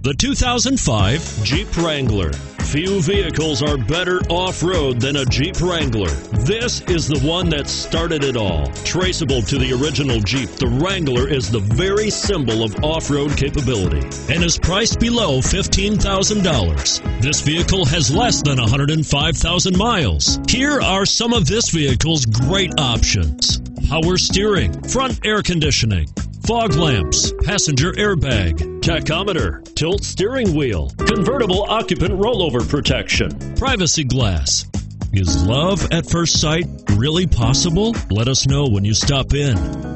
The 2005 Jeep Wrangler. Few vehicles are better off road than a Jeep Wrangler. This is the one that started it all. Traceable to the original Jeep, the Wrangler is the very symbol of off road capability and is priced below $15,000. This vehicle has less than 105,000 miles. Here are some of this vehicle's great options power steering, front air conditioning fog lamps, passenger airbag, tachometer, tilt steering wheel, convertible occupant rollover protection, privacy glass. Is love at first sight really possible? Let us know when you stop in.